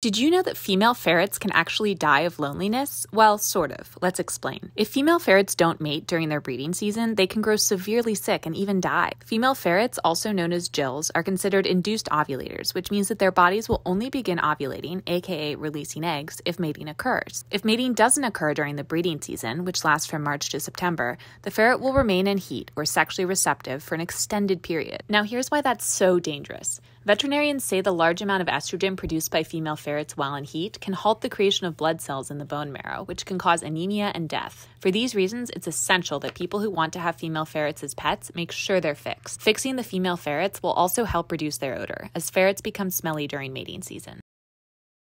Did you know that female ferrets can actually die of loneliness? Well, sort of. Let's explain. If female ferrets don't mate during their breeding season, they can grow severely sick and even die. Female ferrets, also known as jills, are considered induced ovulators, which means that their bodies will only begin ovulating, aka releasing eggs, if mating occurs. If mating doesn't occur during the breeding season, which lasts from March to September, the ferret will remain in heat or sexually receptive for an extended period. Now, here's why that's so dangerous. Veterinarians say the large amount of estrogen produced by female ferrets while in heat can halt the creation of blood cells in the bone marrow, which can cause anemia and death. For these reasons, it's essential that people who want to have female ferrets as pets make sure they're fixed. Fixing the female ferrets will also help reduce their odor, as ferrets become smelly during mating season.